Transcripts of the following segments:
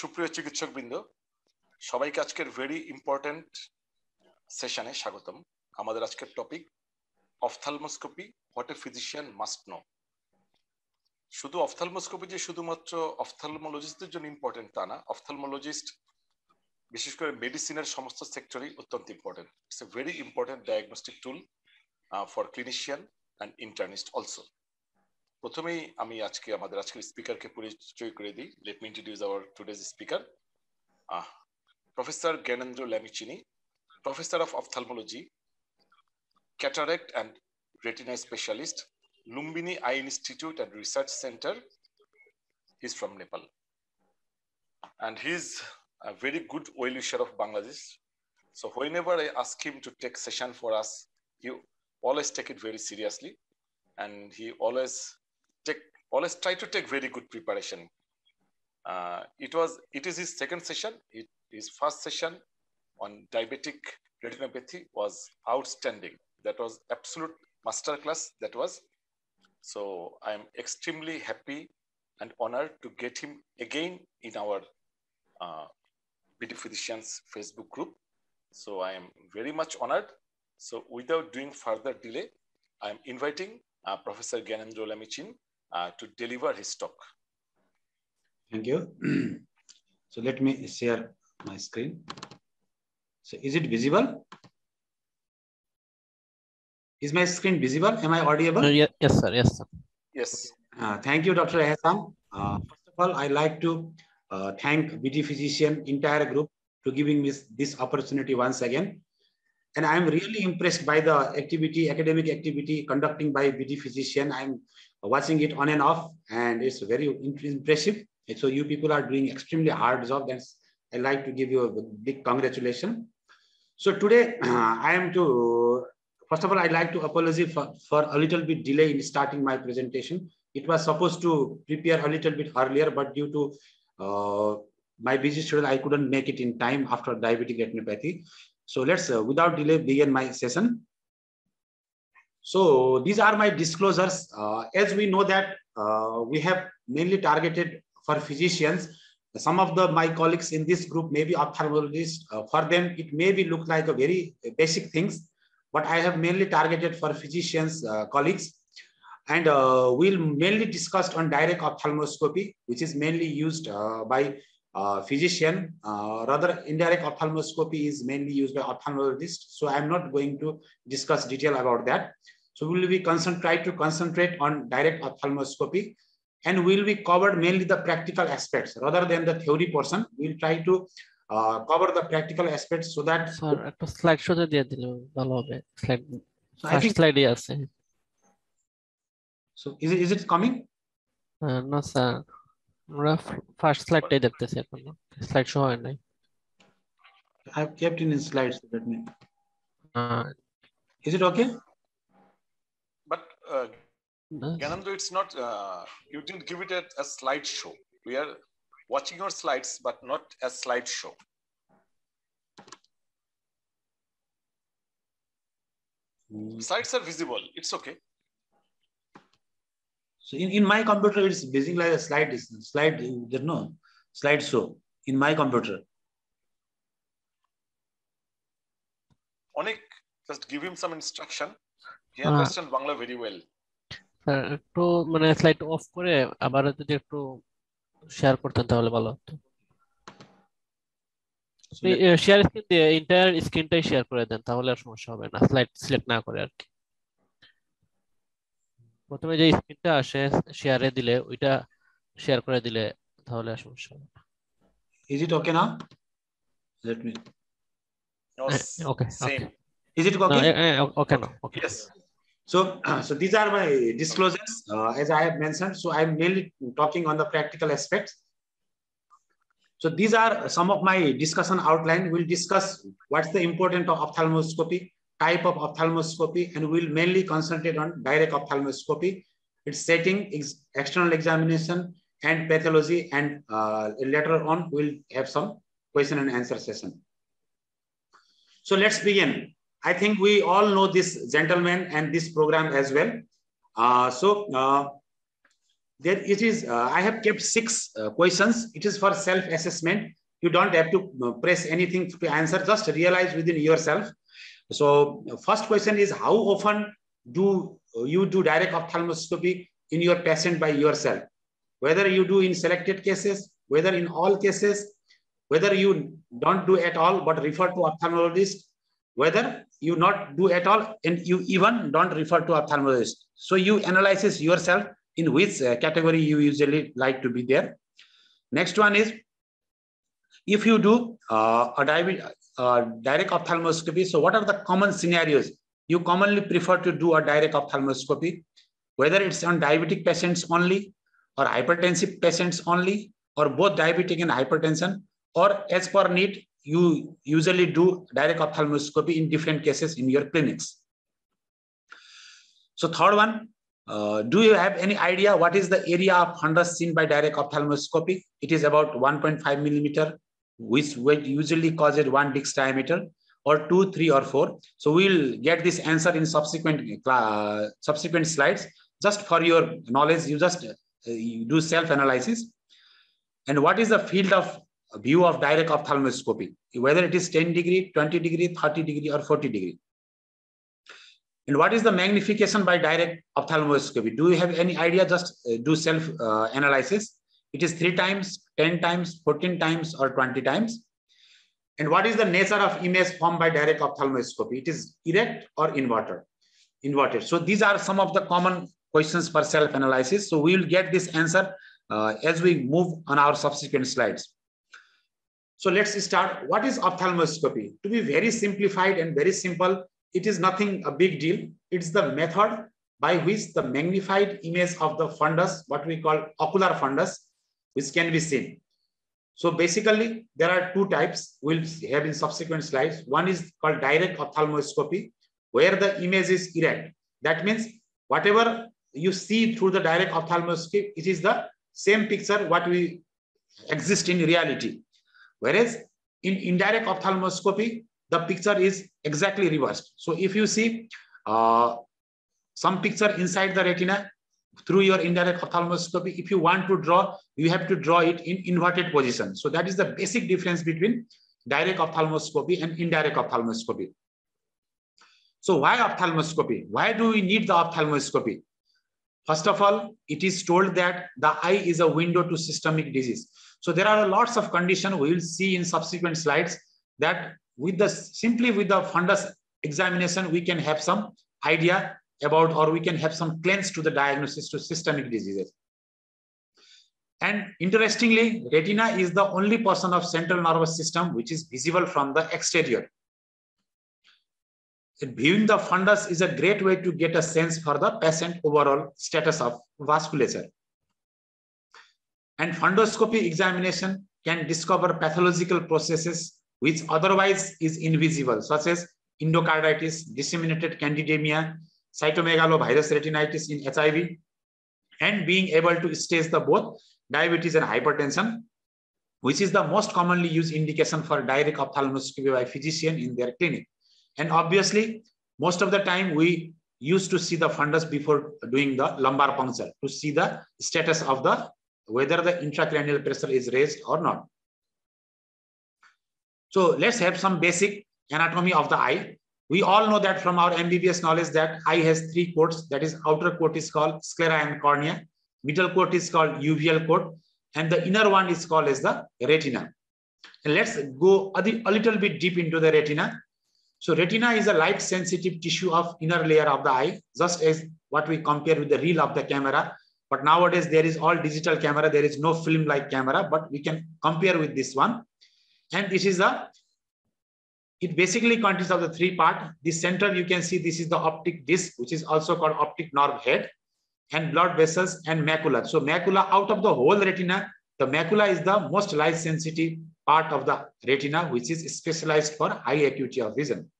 সুপ্রিয় চিকিৎসকবৃন্দ, সবাইকে আজকের ভেরি ইম্পর্টেন্ট সেশনে স্বাগতম। আমাদের আজকের topic ophthalmoscopy what a physician must know শুধু অফথালমোস্কোপি যে শুধুমাত্র অফথালমোলজিস্টদের জন্য ইম্পর্টেন্ট তা না অফথালমোলজিস্ট বিশেষ করে মেডিসিনের সমস্ত সেক্টরই অত্যন্ত important it's a very important diagnostic tool for clinician and internist also প্রথমেই আমি আজকে আমাদের আজকের স্পিকারকে পরিচয় করে দিই let me introduce our today's speaker professor Gyanendra Lamichhane professor of ophthalmology cataract and retina specialist, Lumbini Eye Institute and Research Center. He's from Nepal. And he's a very good well-wisher of Bangladesh. So whenever I ask him to take session for us, he always take it very seriously. And he always take always try to take very good preparation. Uh, it was it is his second session. It, his first session on diabetic retinopathy was outstanding that was absolute masterclass that was so i'm extremely happy and honored to get him again in our uh, physicians facebook group so i am very much honored so without doing further delay i am inviting uh, professor gyanendra Lamichhane uh, to deliver his talk thank you so let me share my screen so is it visible is my screen visible? Am I audible? Ye- yes, sir. Yes, sir. yes Uh, thank you, Dr. Ehsan. Uh, first of all, I'd like to uh, thank BD Physician entire group to giving me this opportunity once again. And I'm really impressed by the activity, academic activity conducting by BD Physician. I'm watching it on and off, and it's very impressive. And so you people are doing extremely hard job. That's I like to give you a big congratulations. So today I am to First of all, I'd like to apologize for, for a little bit delay in starting my presentation. It was supposed to prepare a little bit earlier, but due to uh, my busy schedule, I couldn't make it in time after diabetic retinopathy. So let's, uh, without delay, begin my session. So these are my disclosures. Uh, as we know that we have mainly targeted for physicians. Some of the my colleagues in this group may be ophthalmologists. for them, it may be look like a very basic things but I have mainly targeted for physicians, uh, colleagues. And uh, we'll mainly discuss on direct ophthalmoscopy, which is mainly used uh, by physician. rather, indirect ophthalmoscopy is mainly used by ophthalmologists. So I'm not going to discuss detail about that. So we'll be try to concentrate on direct ophthalmoscopy and we'll be covered mainly the practical aspects rather than the theory portion. We'll try to uh, cover the practical aspects so that sir একটা slide শোতে দিয়ে দিলে ভালো হবে slide so I first think স্লাইডে আছে so is it, is it coming হ্যাঁ, না স্যার আমরা ফার্স্ট স্লাইডটাই দেখতেছি এখন স্লাইড শো হয় নাই I have kept in slides that name. Uh, Is it okay? But uh, nice. Gyanendra, it's not. Uh, you didn't give it a, slide show. We are watching your slides, but not a slide show. Hmm. Slides are visible. It's okay. So in, in my computer, it's basically like a slide. Slide, there's no slide show in my computer. Onik, just give him some instruction. He Uh, understands Bangla very well. একটু মানে slide of করে আবার যদি একটু share করতেন তাহলে ভালো হতো শেয়ার স্ক্রিন দিয়ে এন্টায়ার স্ক্রিনটাই শেয়ার করে দেন তাহলে আর সমস্যা হবে না স্লাইড সিলেক্ট না করে আর কি প্রথমে যে স্ক্রিনটা আসে শেয়ারে দিলে ওইটা শেয়ার করে দিলে তাহলে সমস্যা হবে না is it okay now? Let me. No, Eh, s- Is okay? এ- এ- ওকে না okay Yes. So, so these are my disclosures, uh, as I have mentioned. So I'm mainly talking on the practical aspects. So these are some of my discussion outline. We'll discuss what's the importance of ophthalmoscopy, type of ophthalmoscopy, and we'll mainly concentrate on direct ophthalmoscopy, its setting, ex- external examination, and pathology. And uh, later on, we'll have some question and answer session. So let's begin. I think we all know this gentleman and this program as well. Uh, so uh, there it is, uh, I have kept six uh, questions. It is for self-assessment. You don't have to uh, press anything to answer, just realize within yourself. So first question is how often do you do direct ophthalmoscopy in your patient by yourself? Whether you do in selected cases, whether in all cases, whether you don't do at all, but refer to ophthalmologist, whether you not do at all, and you even don't refer to ophthalmologist. So you analyze yourself in which uh, category you usually like to be there. Next one is, if you do uh, a uh, direct ophthalmoscopy, so what are the common scenarios you commonly prefer to do a direct ophthalmoscopy, whether it's on diabetic patients only or hypertensive patients only, or both diabetic and hypertension, or as per need, you usually do direct ophthalmoscopy in different cases in your clinics. So third one, uh, do you have any idea what is the area of fundus seen by direct ophthalmoscopy? It is about 1.5 millimeter, which usually causes one disc diameter or two, three, or four. So we'll get this answer in subsequent uh, subsequent slides. Just for your knowledge, you just uh, you do self-analysis. And what is the field of view of direct ophthalmoscopy, whether it is 10 degree, 20 degree, 30 degree, or 40 degree. And what is the magnification by direct ophthalmoscopy? Do you have any idea? Just uh, do self uh, analysis. It is three times, 10 times, 14 times, or 20 times. And what is the nature of image formed by direct ophthalmoscopy? It is erect or inverted. Inverted. So these are some of the common questions for self-analysis. So we will get this answer uh, as we move on our subsequent slides. So let's start. What is ophthalmoscopy? To be very simplified and very simple, it is nothing a big deal. It's the method by which the magnified image of the fundus, what we call ocular fundus, which can be seen. So basically, there are two types we'll have in subsequent slides. One is called direct ophthalmoscopy, where the image is erect. That means whatever you see through the direct ophthalmoscopy, it is the same picture what we exist in reality. Whereas in indirect ophthalmoscopy, the picture is exactly reversed. So if you see uh, some picture inside the retina through your indirect ophthalmoscopy, if you want to draw, you have to draw it in inverted position. So that is the basic difference between direct ophthalmoscopy and indirect ophthalmoscopy. So why ophthalmoscopy? Why do we need the ophthalmoscopy? First of all, it is told that the eye is a window to systemic disease. So there are lots of conditions we will see in subsequent slides that with the simply with the fundus examination, we can have some idea about or we can have some cleanse to the diagnosis to systemic diseases. And interestingly, retina is the only portion of central nervous system which is visible from the exterior. Viewing the fundus is a great way to get a sense for the patient overall status of vasculature. And fundoscopy examination can discover pathological processes which otherwise is invisible, such as endocarditis, disseminated candidemia, cytomegalovirus retinitis in HIV, and being able to stage the both diabetes and hypertension, which is the most commonly used indication for direct ophthalmoscopy by physician in their clinic. And obviously, most of the time we used to see the fundus before doing the lumbar puncture to see the status of the whether the intracranial pressure is raised or not. So let's have some basic anatomy of the eye. We all know that from our MBBS knowledge that eye has three coats. That is outer coat is called sclera and cornea. Middle coat is called uveal coat. And the inner one is called as the retina. And let's go a, little bit deep into the retina. So retina is a light sensitive tissue of inner layer of the eye, just as what we compare with the reel of the camera. But nowadays there is all digital camera. There is no film like camera, but we can compare with this one. And this is a, it basically consists of the three part. The center, you can see this is the optic disc, which is also called optic nerve head and blood vessels and macula. So macula out of the whole retina, the macula is the most light sensitive part of the retina, which is specialized for high acuity of vision.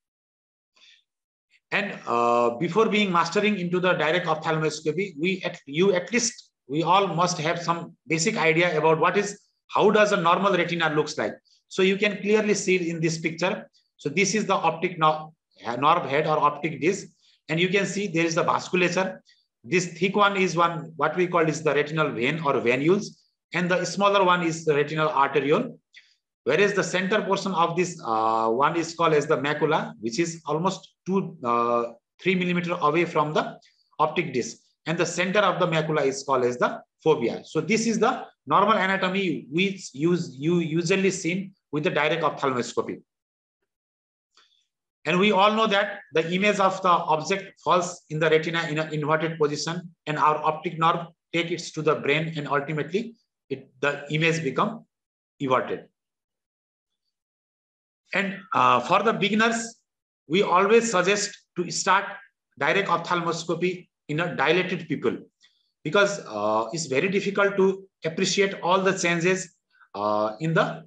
And uh, before being mastering into the direct ophthalmoscopy, we at you at least we all must have some basic idea about what is how does a normal retina looks like. So you can clearly see in this picture. So this is the optic nerve head or optic disc, and you can see there is the vasculature. This thick one is one, what we call is the retinal vein or venules, and the smaller one is the retinal arteriole. Whereas the center portion of this uh, one is called as the macula, which is almost two, uh, three millimeter away from the optic disc. And the center of the macula is called as the fovea. So this is the normal anatomy which use you usually seen with the direct ophthalmoscopy. And we all know that the image of the object falls in the retina in an inverted position and our optic nerve takes it to the brain and ultimately it, the image become inverted. And uh, for the beginners, we always suggest to start direct ophthalmoscopy in a dilated pupil because uh, it's very difficult to appreciate all the changes uh, in the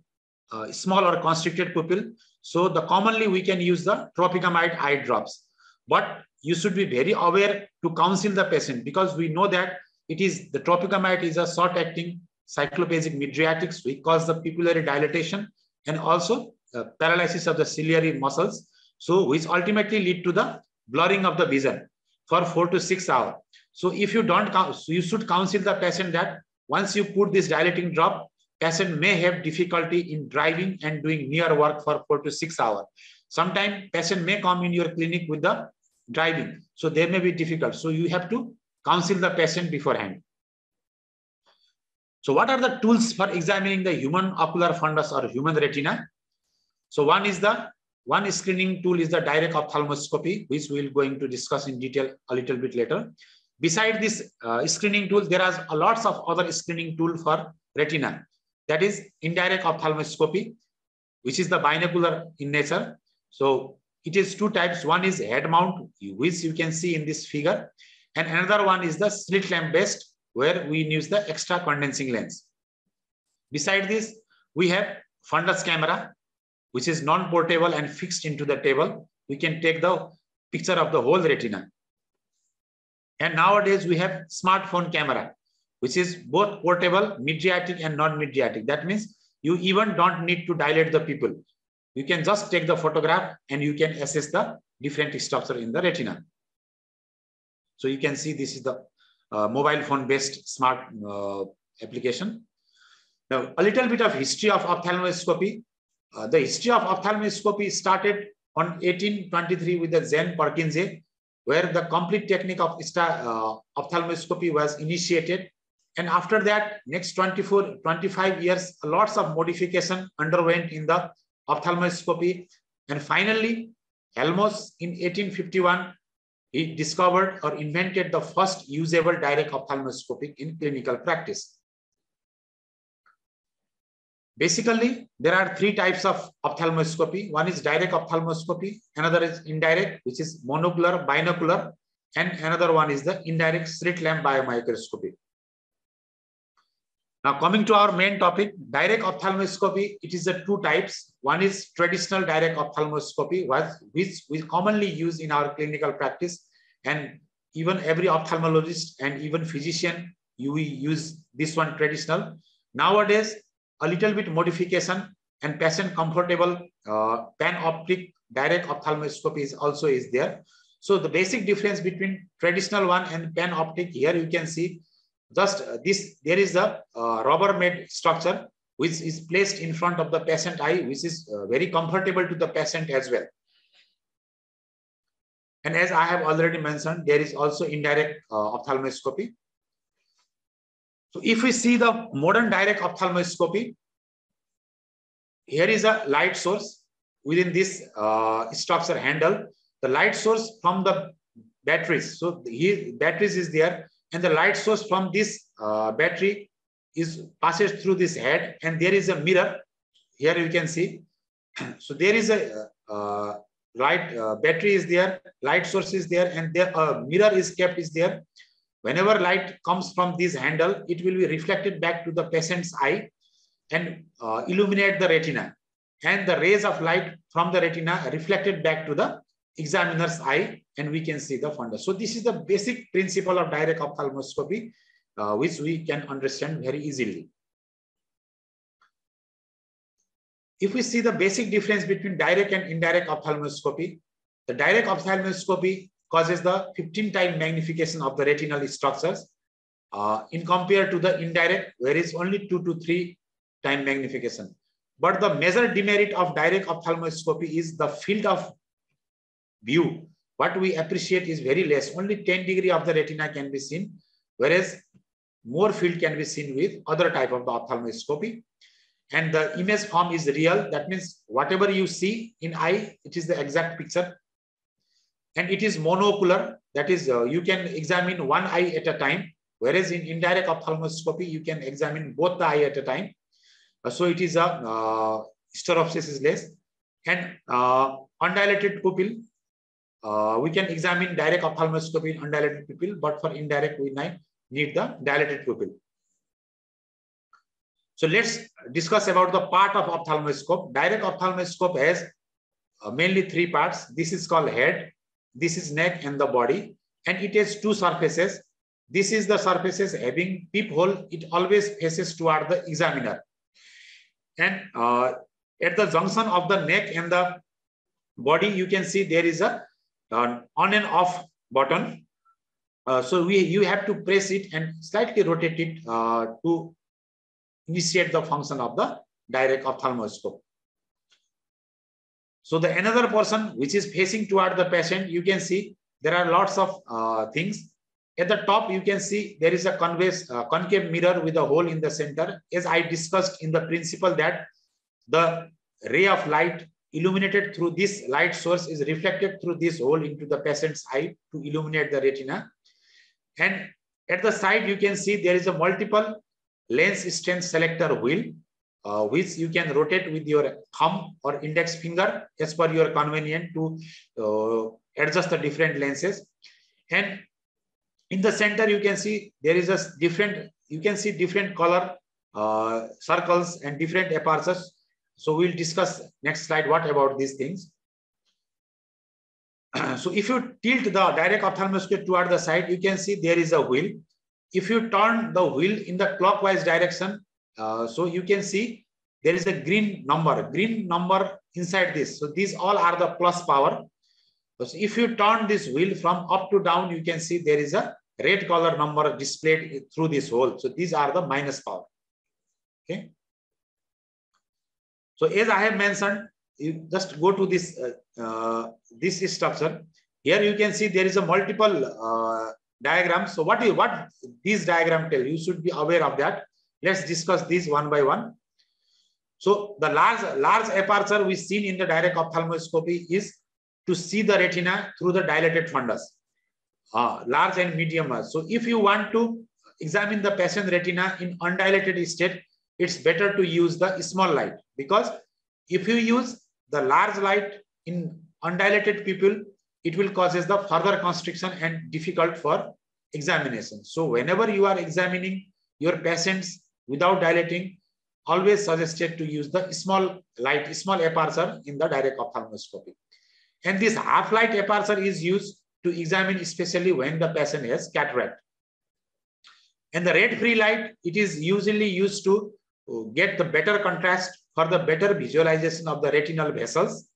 uh, small or constricted pupil. So the commonly we can use the tropicamide eye drops, but you should be very aware to counsel the patient because we know that it is the tropicamide is a short acting cycloplegic mydriatics which cause the pupillary dilatation and also uh, paralysis of the ciliary muscles. So which ultimately lead to the blurring of the vision for four to six hours. So if you don't, so you should counsel the patient that once you put this dilating drop, patient may have difficulty in driving and doing near work for four to six hours. Sometimes patient may come in your clinic with the driving. So they may be difficult. So you have to counsel the patient beforehand. So what are the tools for examining the human ocular fundus or human retina? So one is the one screening tool is the direct ophthalmoscopy, which we'll going to discuss in detail a little bit later. Beside this uh, screening tool, there are lots of other screening tool for retina. That is indirect ophthalmoscopy, which is the binocular in nature. So it is two types. One is head mount, which you can see in this figure. And another one is the slit lamp based, where we use the extra condensing lens. Beside this, we have fundus camera, which is non-portable and fixed into the table. We can take the picture of the whole retina. And nowadays we have smartphone camera, which is both portable, mydriatic and non-mydriatic. That means you even don't need to dilate the pupil. You can just take the photograph and you can assess the different structure in the retina. So you can see this is the uh, mobile phone based smart uh, application. Now, a little bit of history of ophthalmoscopy. Uh, the history of ophthalmoscopy started on 1823 with the Jan Purkinje, where the complete technique of uh, ophthalmoscopy was initiated. And after that, next 24, 25 years, lots of modification underwent in the ophthalmoscopy. And finally, Helmholtz in 1851, he discovered or invented the first usable direct ophthalmoscopic in clinical practice. Basically, there are three types of ophthalmoscopy. One is direct ophthalmoscopy, another is indirect, which is monocular, binocular, and another one is the indirect slit lamp biomicroscopy. Now coming to our main topic, direct ophthalmoscopy, it is the two types. One is traditional direct ophthalmoscopy, which we commonly use in our clinical practice. And even every ophthalmologist and even physician, you use this one traditional. Nowadays, a little bit modification and patient comfortable uh, panoptic direct ophthalmoscopy is also is there. So the basic difference between traditional one and panoptic here you can see just uh, this there is a uh, rubber made structure which is placed in front of the patient eye which is uh, very comfortable to the patient as well. And as I have already mentioned, there is also indirect ophthalmoscopy. So if we see the modern direct ophthalmoscopy, here is a light source within this uh, structure handle. The light source from the batteries. So here batteries is there and the light source from this uh, battery is passes through this head and there is a mirror. Here you can see. So there is a uh, light uh, battery is there, light source is there and there a uh, mirror is kept is there Whenever light comes from this handle, it will be reflected back to the patient's eye and uh, illuminate the retina. And the rays of light from the retina reflected back to the examiner's eye and we can see the fundus. So this is the basic principle of direct ophthalmoscopy, uh, which we can understand very easily. If we see the basic difference between direct and indirect ophthalmoscopy, the direct ophthalmoscopy causes the 15 time magnification of the retinal structures uh, in compared to the indirect, where is only two to three time magnification. But the major demerit of direct ophthalmoscopy is the field of view. What we appreciate is very less. Only 10 degree of the retina can be seen, whereas more field can be seen with other type of the ophthalmoscopy. And the image form is real. That means whatever you see in eye, it is the exact picture. And it is monocular. That is, uh, you can examine one eye at a time. Whereas in indirect ophthalmoscopy, you can examine both the eye at a time. Uh, so it is a uh, stereopsis is less. And uh, undilated pupil, uh, we can examine direct ophthalmoscopy in undilated pupil, but for indirect, we need the dilated pupil. So let's discuss about the part of ophthalmoscope. Direct ophthalmoscope has uh, mainly three parts. This is called head, this is neck and the body, and it has two surfaces. This is the surfaces having peephole. It always faces toward the examiner. And uh, at the junction of the neck and the body, you can see there is a uh, on and off button. Uh, so we you have to press it and slightly rotate it uh, to initiate the function of the direct ophthalmoscope. So the another person which is facing toward the patient, you can see there are lots of uh, things. At the top, you can see there is a convex, uh, concave mirror with a hole in the center. As I discussed in the principle that the ray of light illuminated through this light source is reflected through this hole into the patient's eye to illuminate the retina. And at the side, you can see there is a multiple lens strength selector wheel, uh, which you can rotate with your thumb or index finger as per your convenience to uh, adjust the different lenses. And in the center, you can see there is a different, you can see different color uh, circles and different apertures. So we'll discuss next slide what about these things. so if you tilt the direct ophthalmoscope toward the side, you can see there is a wheel if you turn the wheel in the clockwise direction, uh, so you can see there is a green number, green number inside this. So these all are the plus power. So if you turn this wheel from up to down, you can see there is a red color number displayed through this hole. So these are the minus power. Okay. So as I have mentioned, you just go to this uh, uh, this structure. Here you can see there is a multiple uh, diagram. So what is what these diagram tell? You should be aware of that. Let's discuss these one by one. So the large large aperture we seen in the direct ophthalmoscopy is to see the retina through the dilated fundus, uh, large and medium. So if you want to examine the patient retina in undilated state, it's better to use the small light because if you use the large light in undilated pupil, it will causes the further constriction and difficult for examination. So whenever you are examining your patients without dilating, always suggested to use the small light, small aperture in the direct ophthalmoscopy. And this half light aperture is used to examine especially when the patient has cataract. And the red free light, it is usually used to get the better contrast for the better visualization of the retinal vessels.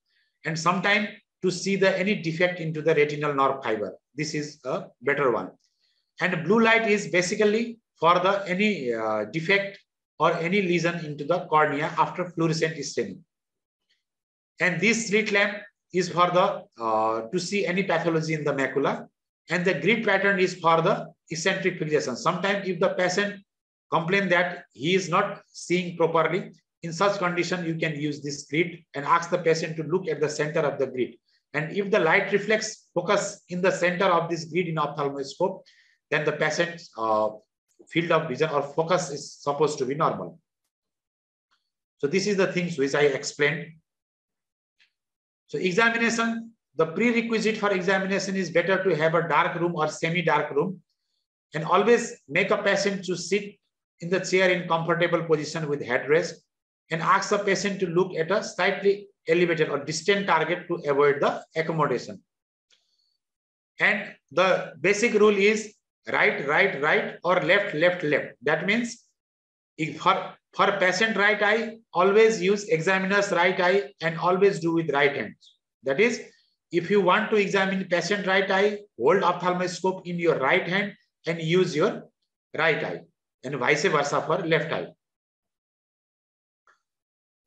And sometimes to see the any defect into the retinal nerve fiber. This is a better one. And blue light is basically for the any uh, defect or any lesion into the cornea after fluorescein staining. And this slit lamp is for the uh, to see any pathology in the macula. And the grid pattern is for the eccentric fixation. Sometimes if the patient complain that he is not seeing properly, in such condition, you can use this grid and ask the patient to look at the center of the grid. And if the light reflects focus in the center of this grid in ophthalmoscope, then the patient's uh, field of vision or focus is supposed to be normal. So this is the things which I explained. So examination, the prerequisite for examination is better to have a dark room or semi-dark room and always make a patient to sit in the chair in comfortable position with headrest and ask the patient to look at a slightly elevated or distant target to avoid the accommodation. And the basic rule is right, right, right or left, left, left. That means if for, for patient right eye, always use examiner's right eye and always do with right hand. That is, if you want to examine patient right eye, hold ophthalmoscope in your right hand and use your right eye and vice versa for left eye.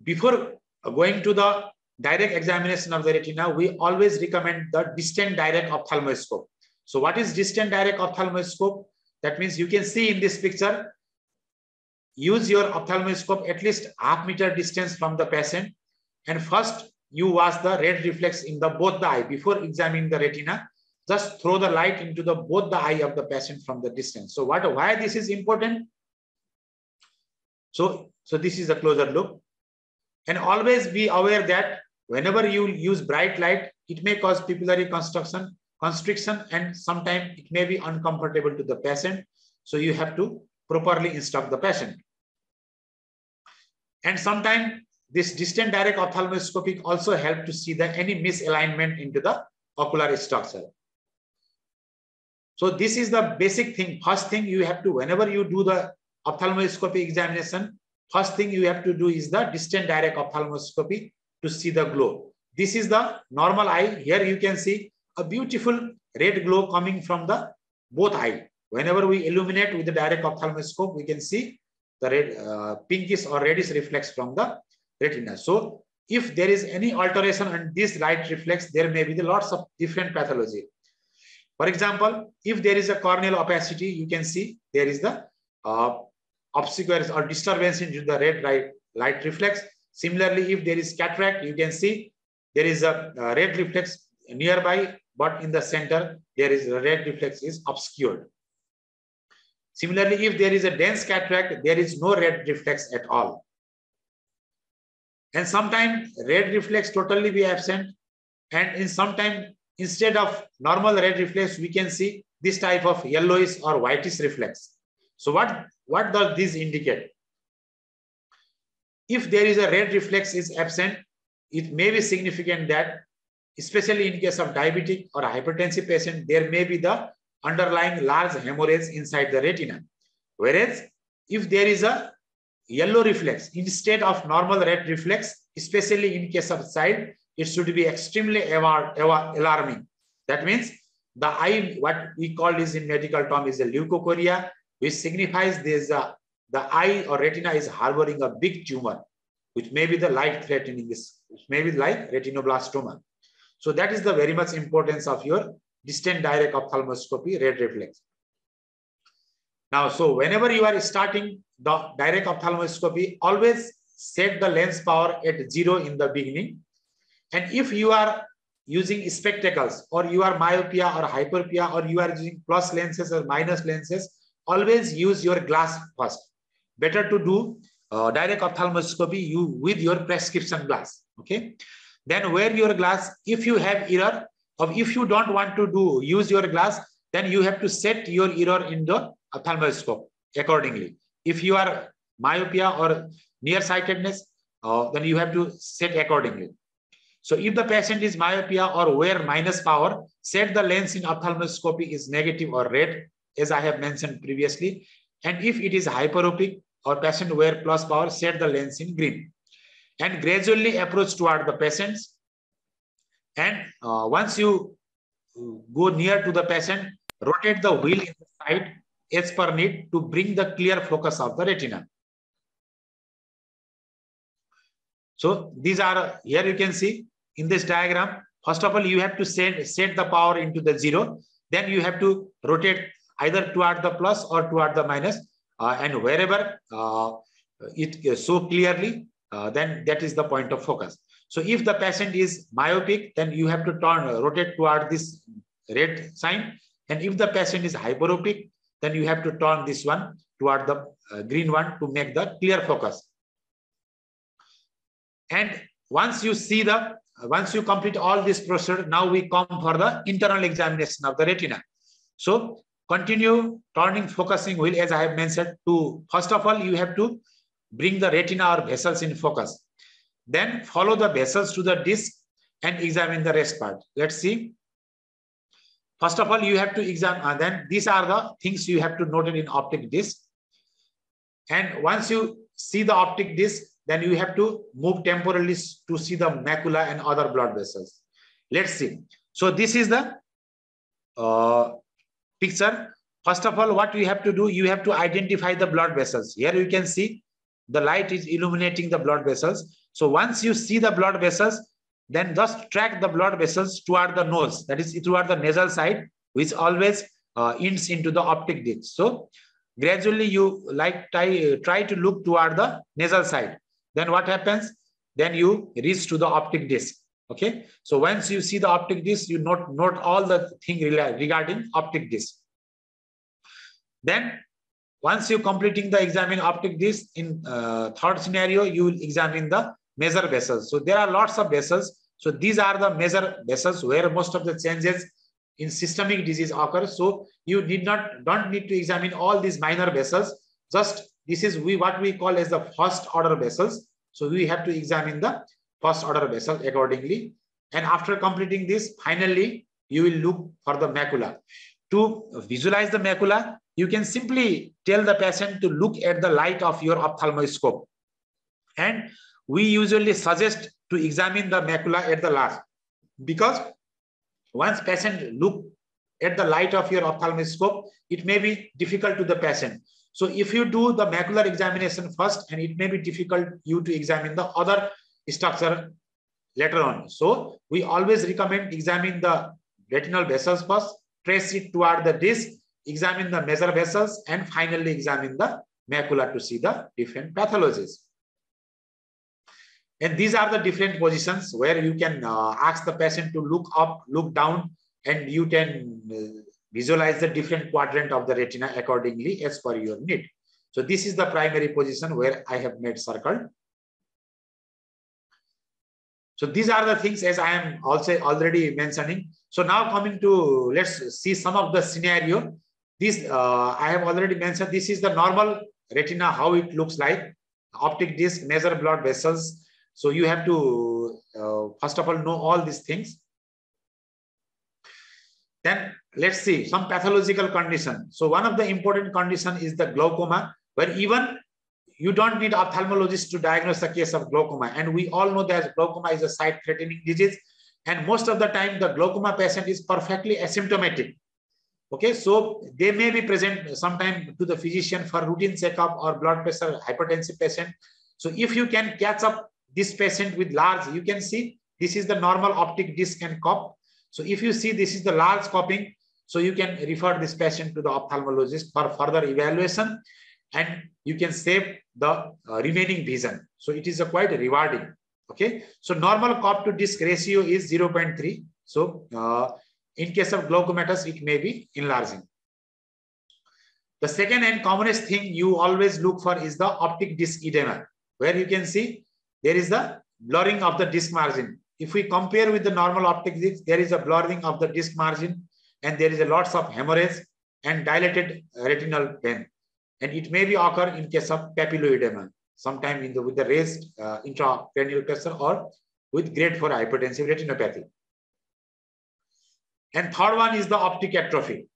Before going to the direct examination of the retina, we always recommend the distant direct ophthalmoscope. So what is distant direct ophthalmoscope? That means you can see in this picture, use your ophthalmoscope at least half meter distance from the patient. And first you watch the red reflex in the both the eye before examining the retina. Just throw the light into the both the eye of the patient from the distance. So what why this is important? So, so this is a closer look. And always be aware that whenever you use bright light, it may cause pupillary constriction, constriction, and sometimes it may be uncomfortable to the patient. So you have to properly instruct the patient. And sometimes this distant direct ophthalmoscopic also help to see the any misalignment into the ocular structure. So this is the basic thing. First thing you have to, whenever you do the ophthalmoscopy examination, first thing you have to do is the distant direct ophthalmoscopy to see the glow. This is the normal eye. Here you can see a beautiful red glow coming from the both eye. Whenever we illuminate with the direct ophthalmoscope, we can see the red, uh, pinkish or reddish reflex from the retina. So if there is any alteration and this light reflex, there may be the lots of different pathology. For example, if there is a corneal opacity, you can see there is the uh, obscurity or disturbance in the red light, light reflex. Similarly, if there is cataract, you can see there is a, a red reflex nearby, but in the center, there is a red reflex is obscured. Similarly, if there is a dense cataract, there is no red reflex at all. And sometimes red reflex totally be absent. And in sometimes instead of normal red reflex, we can see this type of yellowish or whitish reflex. So what, what does this indicate? If there is a red reflex is absent, it may be significant that, especially in case of diabetic or hypertensive patient, there may be the underlying large hemorrhage inside the retina. Whereas if there is a yellow reflex instead of normal red reflex, especially in case of side, it should be extremely alarming. That means the eye, what we call is in medical term is a leukocoria, which signifies there's a, the eye or retina is harboring a big tumor, which may be the life threatening, which may be like retinoblastoma. So that is the very much importance of your distant direct ophthalmoscopy red reflex. Now, so whenever you are starting the direct ophthalmoscopy, always set the lens power at zero in the beginning. And if you are using spectacles or you are myopia or hyperopia or you are using plus lenses or minus lenses, always use your glass first. Better to do uh, direct ophthalmoscopy you with your prescription glass. Okay. Then wear your glass. If you have error, or if you don't want to do use your glass, then you have to set your error in the ophthalmoscope accordingly. If you are myopia or nearsightedness, uh, then you have to set accordingly. So if the patient is myopia or wear minus power, set the lens in ophthalmoscopy is negative or red, as I have mentioned previously. And if it is hyperopic or patient wear plus power, set the lens in green. And gradually approach toward the patients. And uh, once you go near to the patient, rotate the wheel in the side as per need to bring the clear focus of the retina. So these are, here you can see in this diagram, first of all, you have to set, set the power into the zero. Then you have to rotate either toward the plus or toward the minus. Uh, and wherever uh, it so clearly, uh, then that is the point of focus. So if the patient is myopic, then you have to turn, rotate toward this red sign. And if the patient is hyperopic, then you have to turn this one toward the uh, green one to make the clear focus. And once you see the, once you complete all this procedure, now we come for the internal examination of the retina. So continue turning focusing wheel as I have mentioned to, first of all, you have to bring the retina or vessels in focus. Then follow the vessels to the disc and examine the rest part. Let's see. First of all, you have to examine, uh, then these are the things you have to note in optic disc. And once you see the optic disc, then you have to move temporally to see the macula and other blood vessels. Let's see. So this is the uh, picture. First of all, what you have to do, you have to identify the blood vessels. Here you can see the light is illuminating the blood vessels. So once you see the blood vessels, then just track the blood vessels toward the nose, that is toward the nasal side, which always uh, ends into the optic disc. So gradually you like try, try to look toward the nasal side. Then what happens? Then you reach to the optic disc. Okay. So once you see the optic disc, you note, note all the thing regarding optic disc. Then once you completing the examine optic disc in uh, third scenario, you will examine the major vessels. So there are lots of vessels. So these are the major vessels where most of the changes in systemic disease occur. So you need not don't need to examine all these minor vessels. Just this is we what we call as the first order vessels. So we have to examine the first order vessel accordingly. And after completing this, finally, you will look for the macula. To visualize the macula, you can simply tell the patient to look at the light of your ophthalmoscope. And we usually suggest to examine the macula at the last because once patient look at the light of your ophthalmoscope, it may be difficult to the patient. So if you do the macular examination first, and it may be difficult you to examine the other structure later on. So we always recommend examine the retinal vessels first, trace it toward the disc, examine the major vessels, and finally examine the macula to see the different pathologies. And these are the different positions where you can uh, ask the patient to look up, look down, and you can uh, visualize the different quadrant of the retina accordingly as per your need. So this is the primary position where I have made circle. So these are the things as I am also already mentioning. So now coming to, let's see some of the scenario. This uh, I have already mentioned, this is the normal retina, how it looks like. Optic disc, major blood vessels, so you have to, uh, first of all, know all these things. Then let's see some pathological condition. So one of the important condition is the glaucoma, where even you don't need ophthalmologist to diagnose the case of glaucoma. And we all know that glaucoma is a sight-threatening disease. And most of the time, the glaucoma patient is perfectly asymptomatic. Okay, so they may be present sometime to the physician for routine checkup or blood pressure hypertensive patient. So if you can catch up this patient with large, you can see this is the normal optic disc and cup. So if you see this is the large cupping, so you can refer this patient to the ophthalmologist for further evaluation and you can save the uh, remaining vision. So it is a quite rewarding. Okay. So normal cup to disc ratio is 0.3. So uh, in case of glaucomatous, it may be enlarging. The second and commonest thing you always look for is the optic disc edema, where you can see there is the blurring of the disc margin. If we compare with the normal optic disc, there is a blurring of the disc margin and there is a lots of hemorrhage and dilated retinal vein. And it may be occur in case of papilloedema, sometime in the, with the raised uh, intracranial pressure or with grade 4 hypertensive retinopathy. And third one is the optic atrophy.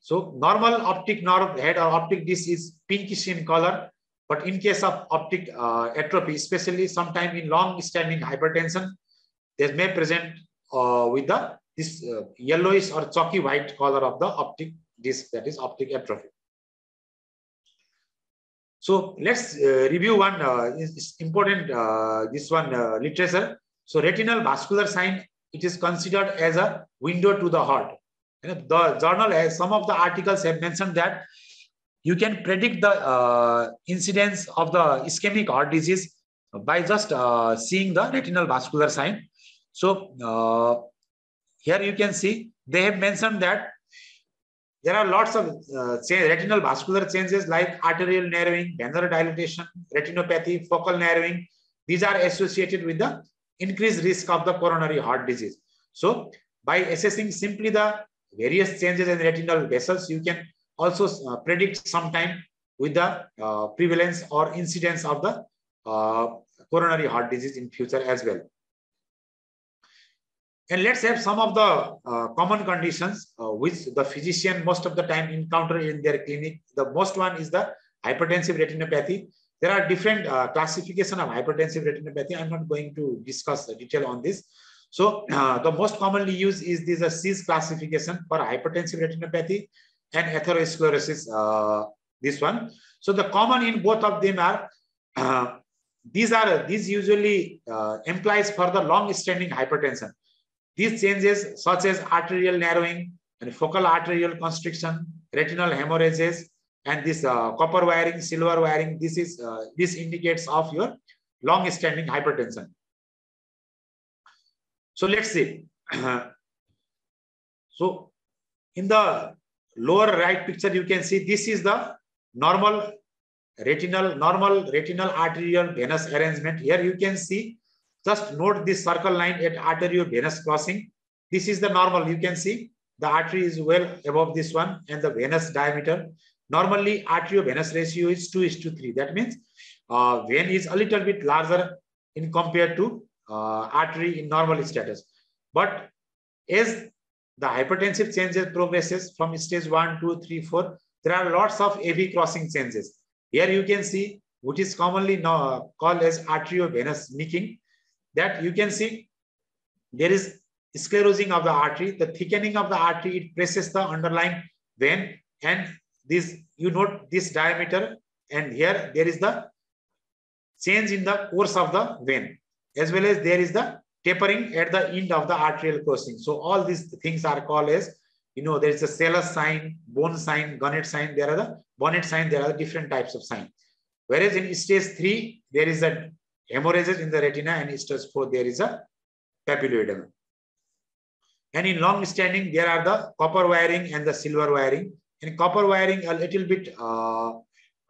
So normal optic nerve head or optic disc is pinkish in color but in case of optic uh, atrophy, especially sometime in long-standing hypertension, they may present uh, with the this uh, yellowish or chalky white color of the optic disc, that is optic atrophy. So let's uh, review one uh, important uh, this one literature. So retinal vascular sign, it is considered as a window to the heart. Know, the journal, has some of the articles have mentioned that you can predict the uh, incidence of the ischemic heart disease by just uh, seeing the retinal vascular sign. So uh, here you can see they have mentioned that there are lots of uh, retinal vascular changes like arterial narrowing, dilatation, retinopathy, focal narrowing. These are associated with the increased risk of the coronary heart disease. So by assessing simply the various changes in retinal vessels, you can also uh, predict sometime with the uh, prevalence or incidence of the uh, coronary heart disease in future as well. And let's have some of the uh, common conditions uh, which the physician most of the time encounter in their clinic. The most one is the hypertensive retinopathy. There are different uh, classification of hypertensive retinopathy. I'm not going to discuss the detail on this. So uh, the most commonly used is this a CIS classification for hypertensive retinopathy and atherosclerosis, uh, this one. So the common in both of them are, uh, these are, these usually uh, implies for the long standing hypertension. These changes such as arterial narrowing and focal arterial constriction, retinal hemorrhages, and this uh, copper wiring, silver wiring, this is uh, this indicates of your long-standing hypertension. So let's see. so in the lower right picture, you can see this is the normal retinal, normal retinal arterial venous arrangement. Here you can see, just note this circle line at arterio-venous crossing. This is the normal. You can see the artery is well above this one and the venous diameter. Normally, arterio-venous ratio is 2 is to 3. That means uh, vein is a little bit larger in compared to uh, artery in normal status. But as the hypertensive changes progresses from stage 1, 2, 3, 4, there are lots of AV crossing changes. Here you can see, which is commonly now called as arteriovenous nicking, that you can see there is sclerosing of the artery, the thickening of the artery, it presses the underlying vein and this, you note this diameter and here there is the change in the course of the vein as well as there is the tapering at the end of the arterial crossing. So all these things are called as, you know, there is a Salus sign, bone sign, Gunnet sign, there are the Bonnet sign, there are different types of sign. Whereas in stage three, there is a hemorrhages in the retina and stage four, there is a papilloedema. And in long standing, there are the copper wiring and the silver wiring. In copper wiring, a little bit uh,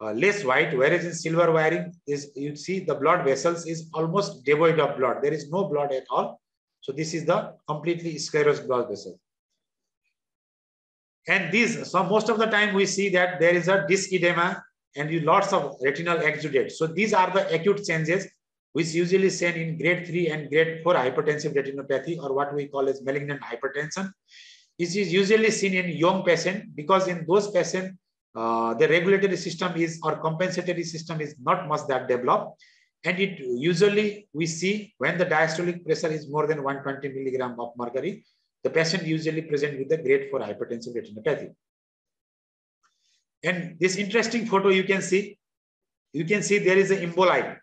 uh, less white, whereas in silver wiring is you see the blood vessels is almost devoid of blood. There is no blood at all. So this is the completely sclerosed blood vessel. And these, so most of the time we see that there is a disc edema and you lots of retinal exudate. So these are the acute changes which is usually seen in grade 3 and grade 4 hypertensive retinopathy or what we call as malignant hypertension. This is usually seen in young patient because in those patients uh, the regulatory system is or compensatory system is not much that developed. And it usually we see when the diastolic pressure is more than 120 milligram of mercury the patient usually present with the grade 4 hypertensive retinopathy. And this interesting photo you can see you can see there is an emboli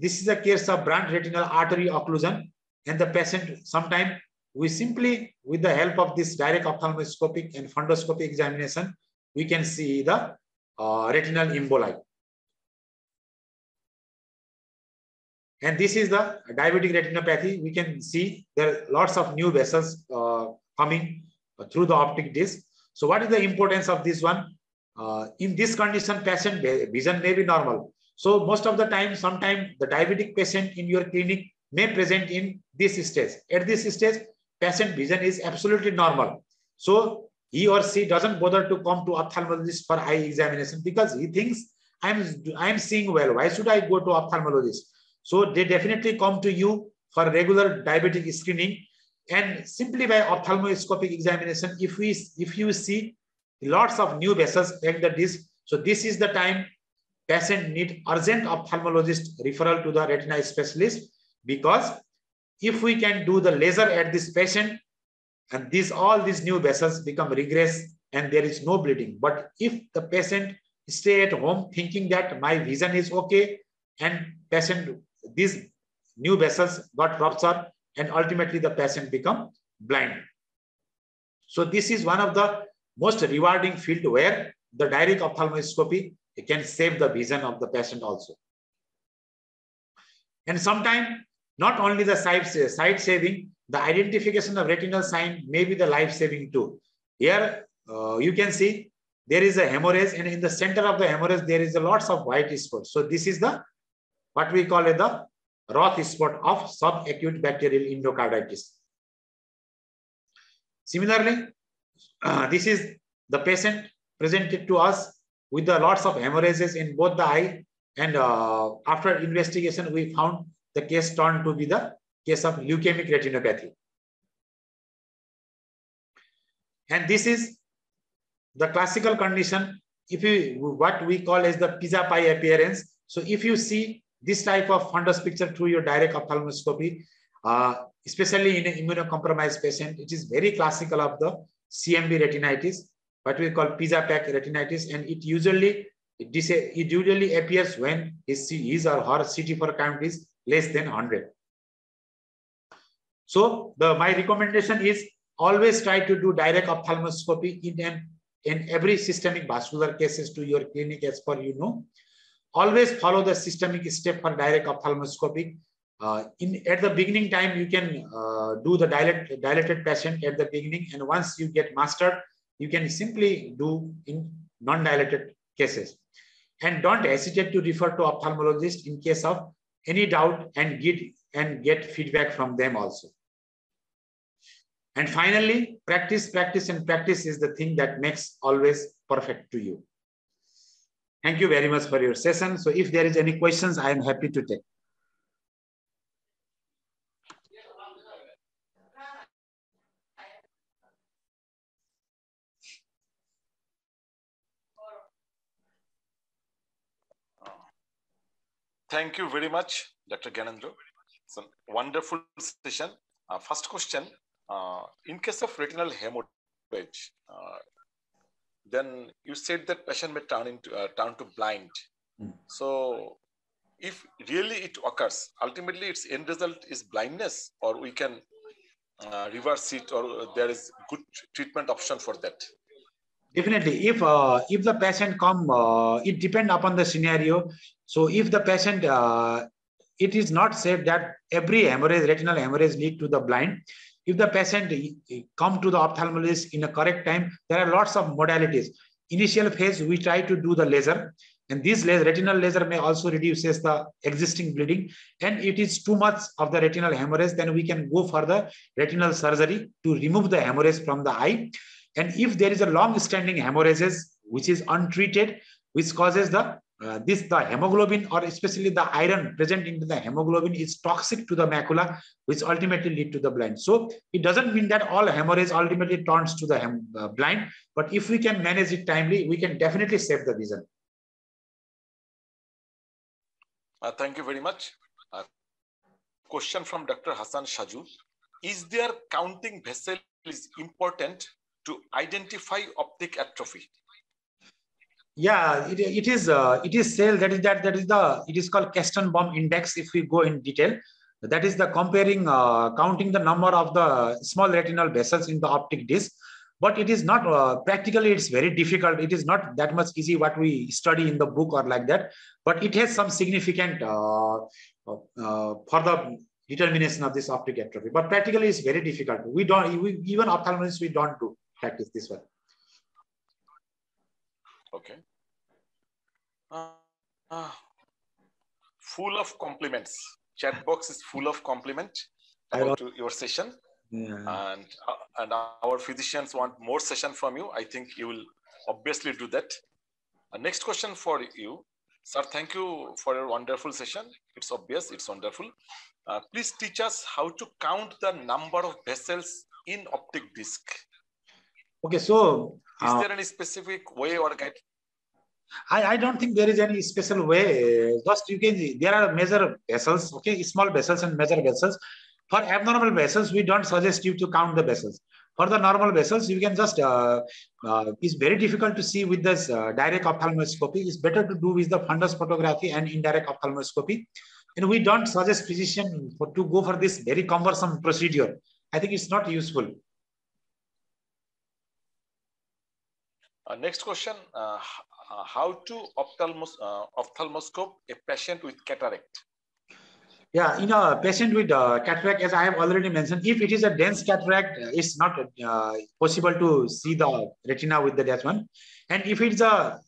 this is a case of branch retinal artery occlusion and the patient sometime we simply with the help of this direct ophthalmoscopic and fundoscopic examination we can see the uh, retinal emboli. And this is the diabetic retinopathy. We can see there are lots of new vessels uh, coming through the optic disc. So what is the importance of this one? Uh, in this condition, patient vision may be normal. So most of the time, sometimes the diabetic patient in your clinic may present in this stage. At this stage, patient vision is absolutely normal. So he or she doesn't bother to come to ophthalmologist for eye examination because he thinks I'm I'm seeing well. Why should I go to ophthalmologist? So they definitely come to you for regular diabetic screening and simply by ophthalmoscopic examination, if we if you see lots of new vessels like the disc, so this is the time patient need urgent ophthalmologist referral to the retina specialist because if we can do the laser at this patient and these all these new vessels become regress and there is no bleeding. But if the patient stay at home thinking that my vision is okay and patient these new vessels got ruptured and ultimately the patient become blind. So this is one of the most rewarding field where the direct ophthalmoscopy can save the vision of the patient also. And sometimes not only the sight, saving, the identification of retinal sign may be the life-saving too. Here, uh, you can see there is a hemorrhage and in the center of the hemorrhage, there is a lots of white spots. So this is the, what we call it the Roth spot of subacute bacterial endocarditis. Similarly, uh, this is the patient presented to us with the lots of hemorrhages in both the eye and uh, after investigation, we found the case turned to be the case of leukemic retinopathy. And this is the classical condition, if you what we call as the pizza pie appearance. So if you see this type of fundus picture through your direct ophthalmoscopy, uh, especially in an immunocompromised patient. It is very classical of the CMV retinitis, what we call pizza pie retinitis, and it usually it, it usually appears when his, his or her CD4 count is less than 100. So the my recommendation is always try to do direct ophthalmoscopy in an, in every systemic vascular cases to your clinic as per you know. Always follow the systemic step for direct ophthalmoscopy. Uh, in at the beginning time you can uh, do the dilate, dilated patient at the beginning and once you get mastered you can simply do in non-dilated cases. And don't hesitate to refer to ophthalmologist in case of any doubt and get and get feedback from them also. And finally practice practice and practice is the thing that makes always perfect to you. Thank you very much for your session. So if there is any questions i am happy to take Thank you very much, Dr. Gyanendra. It's a wonderful session. Uh, first question, uh, in case of retinal hemorrhage, uh, then you said that patient may turn into uh, turn to blind. Mm. So, if really it occurs, ultimately its end result is blindness, or we can uh, reverse it, or there is good treatment option for that. Definitely, if uh, if the patient come, uh, it depend upon the scenario. So if the patient, uh, it is not said that every hemorrhage, retinal hemorrhage lead to the blind. If the patient come to the ophthalmologist in a correct time, there are lots of modalities. Initial phase, we try to do the laser. And this laser, retinal laser may also reduces the existing bleeding. And it is too much of the retinal hemorrhage, then we can go for the retinal surgery to remove the hemorrhage from the eye. And if there is a long-standing hemorrhages which is untreated, which causes the uh, this the hemoglobin or especially the iron present in the hemoglobin is toxic to the macula, which ultimately lead to the blind. So it doesn't mean that all hemorrhage ultimately turns to the uh, blind, but if we can manage it timely, we can definitely save the vision. Uh, thank you very much. Uh, question from Dr. Hassan Shaju. Is there counting vessel is important to identify optic atrophy? Yeah, it, it is uh, it is cell that is that that is the it is called Kestenbaum index. If we go in detail, that is the comparing uh, counting the number of the small retinal vessels in the optic disc. But it is not uh, practically it's very difficult. It is not that much easy what we study in the book or like that. But it has some significant uh, uh, for the determination of this optic atrophy. But practically it's very difficult. We don't we, even ophthalmologists we don't do practice this one. Okay. Uh, uh, full of compliments. Chat box is full of compliment about your session. Yeah. And uh, and our physicians want more session from you. I think you will obviously do that. Uh, next question for you, sir. Thank you for your wonderful session. It's obvious. It's wonderful. Uh, please teach us how to count the number of vessels in optic disc. Okay, so is uh, there any specific way or guide? I, I don't think there is any special way. Just you can there are major vessels, okay, small vessels and major vessels. For abnormal vessels, we don't suggest you to count the vessels. For the normal vessels, you can just uh, uh, it's very difficult to see with this uh, direct ophthalmoscopy. It's better to do with the fundus photography and indirect ophthalmoscopy. And we don't suggest physician for, to go for this very cumbersome procedure. I think it's not useful. Uh, next question, uh, uh, how to ophthalmos uh, ophthalmoscope a patient with cataract? Yeah, in a patient with uh, cataract, as I have already mentioned, if it is a dense cataract, it's not uh, possible to see the retina with the dense one. And if it's a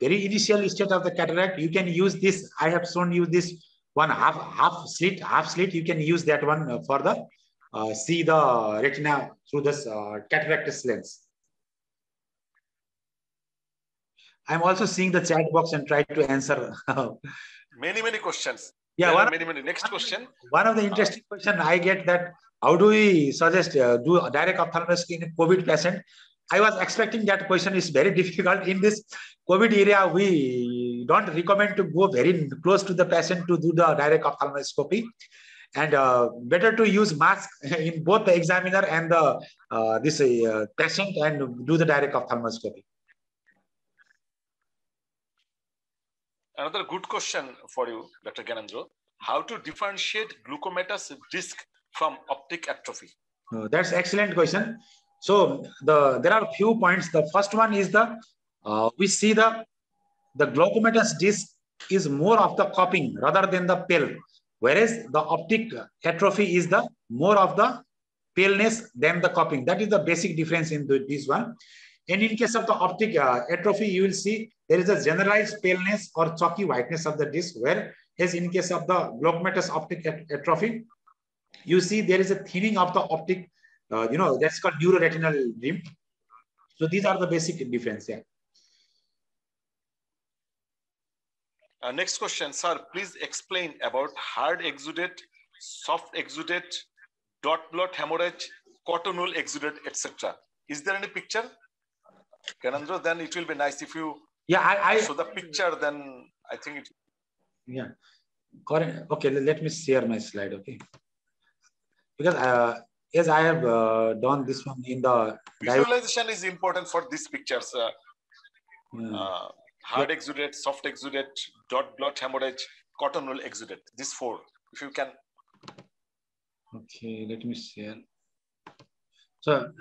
very initial state of the cataract, you can use this. I have shown you this one half half slit, half slit. You can use that one for the see the retina through this cataract lens. I'm also seeing the chat box and try to answer. many, many questions. Yeah, one, many, many. Next question. One of the interesting uh, question I get that how do we suggest uh, do direct ophthalmoscopy in COVID patient? I was expecting that question is very difficult in this COVID area. We don't recommend to go very close to the patient to do the direct ophthalmoscopy. and uh, better to use mask in both the examiner and the uh, this uh, patient and do the direct ophthalmoscopy. Another good question for you, Dr. Gyanendra. How to differentiate glaucomatous disc from optic atrophy? Uh, that's excellent question. So the there are a few points. The first one is the uh, we see the the glaucomatous disc is more of the cupping rather than the pale, whereas the optic atrophy is the more of the paleness than the cupping. That is the basic difference in the, this one. And in case of the optic uh, atrophy, you will see there is a generalized paleness or chalky whiteness of the disc, whereas in case of the glaucomatous optic atrophy, you see there is a thinning of the optic, uh, you know, that's called neuroretinal rim. So these are the basic difference. Yeah. Uh, next question, sir, please explain about hard exudate, soft exudate, dot blot hemorrhage, cottonwool exudate, etc. Is there any picture? Gyanendra, then it will be nice if you yeah, I, I show the picture, then I think it. Yeah, correct. Okay, let me share my slide. Okay, because uh, as I have uh, done this one in the visualization is important for these pictures. Uh, yeah. uh, hard exudate, soft exudate, dot blot hemorrhage, cotton wool exudate. These four. If you can. Okay, let me share. So,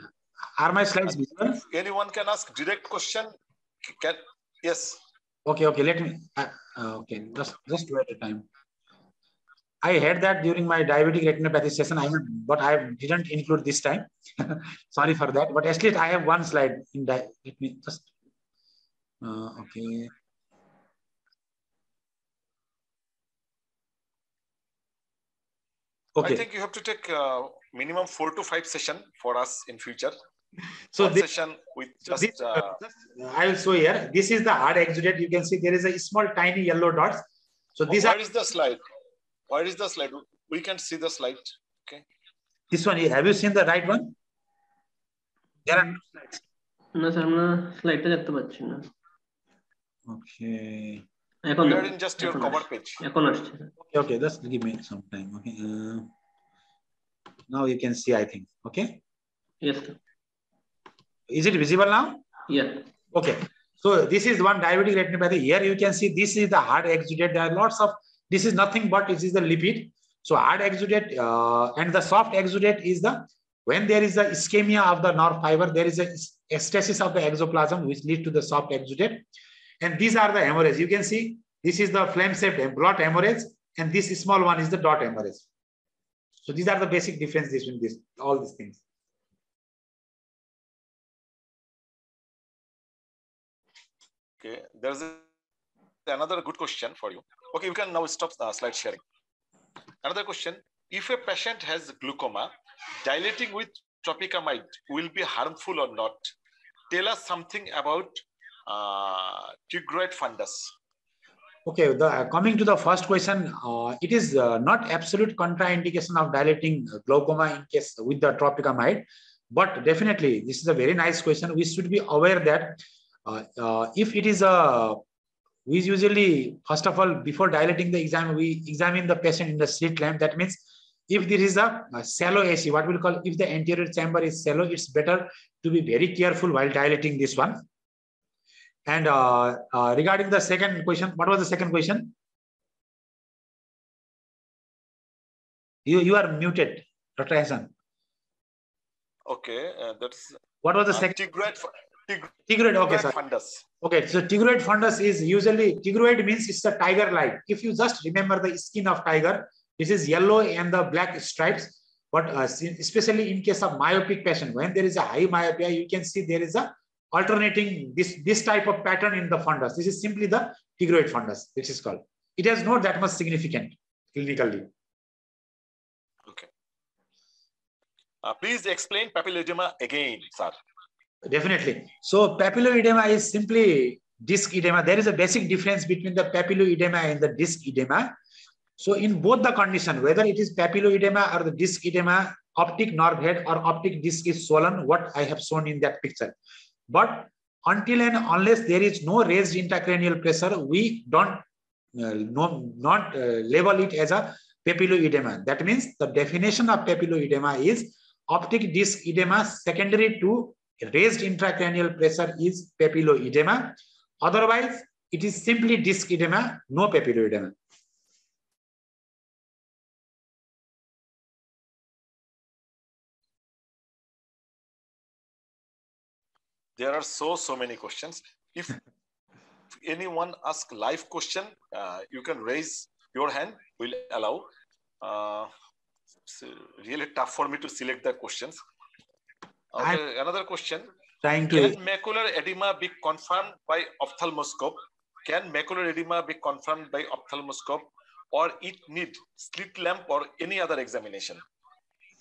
are my slides visible? Anyone can ask direct question. Can yes. Okay, okay. Let me. Uh, okay, just just wait a time. I had that during my diabetic retinopathy session. I have, but I didn't include this time. Sorry for that. But at least I have one slide in that. Let me just uh, okay. Okay. I think you have to take uh, minimum four to five session for us in future so this, session with just, this, uh, uh, I will show here. This is the hard exudate. You can see there is a small tiny yellow dots. So these where are. Where is the slide? Where is the slide? We can see the slide. Okay. This one. Have you seen the right one? There are two slides. No, sir. No slide. Okay. We are in just your cover page. Okay, okay, just give me some time. Okay. Uh, now you can see, I think. Okay. Yes. Sir. Is it visible now? Yeah Okay. So this is one diabetic retinopathy. Here you can see this is the hard exudate. There are lots of, this is nothing but this is the lipid. So hard exudate uh, and the soft exudate is the, when there is a ischemia of the nerve fiber, there is a stasis of the axoplasm which lead to the soft exudate. And these are the hemorrhage. You can see this is the flame shaped blot hemorrhage and this small one is the dot hemorrhage. So these are the basic difference between this, all these things. Okay. There's a, another good question for you. Okay, you can now stop the slide sharing. Another question. If a patient has glaucoma, dilating with tropicamide will be harmful or not? Tell us something about uh, tigroid fundus. Okay, the, uh, coming to the first question, uh, it is uh, not absolute contraindication of dilating glaucoma in case with the tropicamide, but definitely this is a very nice question. We should be aware that uh, uh, if it is a, we usually, first of all, before dilating the exam, we examine the patient in the slit lamp. That means if there is a, a shallow AC, what we'll call, if the anterior chamber is shallow, it's better to be very careful while dilating this one. And uh, uh, regarding the second question, what was the second question? You, you are muted, Dr. Hassan. Okay, uh, that's What was the uh, second? Tigroid, fu- tig- Tigroid, okay, sir. fundus. Okay, so tigroid fundus is usually, tigroid means it's a tiger like. If you just remember the skin of tiger, this is yellow and the black stripes. But uh, especially in case of myopic patient, when there is a high myopia, you can see there is a alternating this, this type of pattern in the fundus. This is simply the tigroid fundus, which is called. It has not that much significant clinically. Okay. Uh, please explain papilledema again, sir. Definitely. So papilloedema is simply disc edema. There is a basic difference between the papilloedema and the disc edema. So in both the condition, whether it is papilloedema or the disc edema, optic nerve head or optic disc is swollen, what I have shown in that picture. But until and unless there is no raised intracranial pressure, we don't uh, no, not uh, label it as a papilloedema. That means the definition of papilloedema is optic disc edema secondary to raised intracranial pressure is papilloedema. Otherwise, it is simply disc edema, no papilloedema. There are so, so many questions. If anyone ask live question, uh, you can raise your hand, we'll allow. Uh, it's really tough for me to select the questions. Okay, another question. Can macular edema be confirmed by ophthalmoscope? Can macular edema be confirmed by ophthalmoscope or it need slit lamp or any other examination?